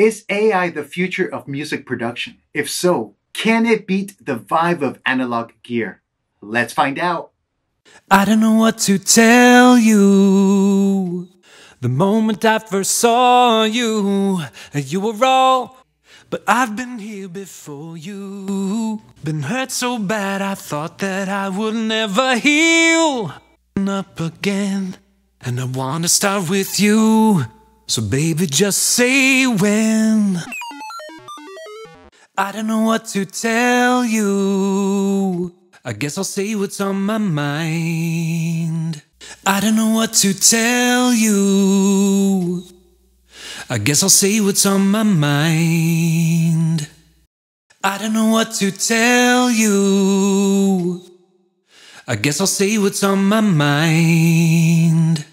Is AI the future of music production? If so, can it beat the vibe of analog gear? Let's find out. I don't know what to tell you. The moment I first saw you, you were all. But I've been here before you. Been hurt so bad I thought that I would never heal. Up again, and I wanna start with you. So, baby, just say when. I don't know what to tell you. I guess I'll say what's on my mind. I don't know what to tell you. I guess I'll say what's on my mind. I don't know what to tell you. I guess I'll say what's on my mind.